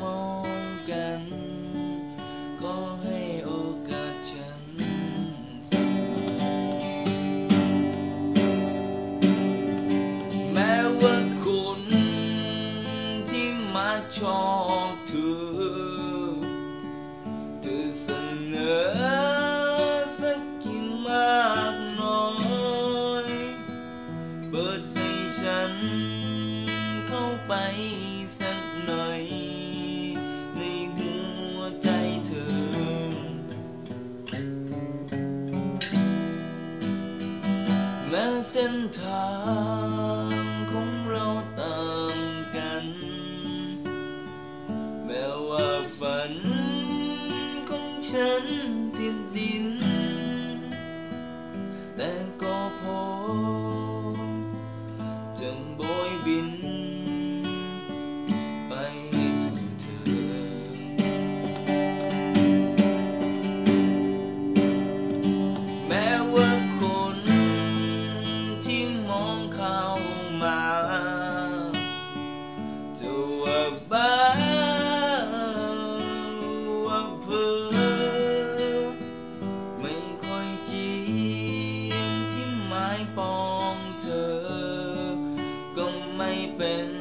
mong cánh 天堂。 กับบ้านอำเภอไม่ค่อยจีงที่หมายปองเธอ ก็ไม่เป็น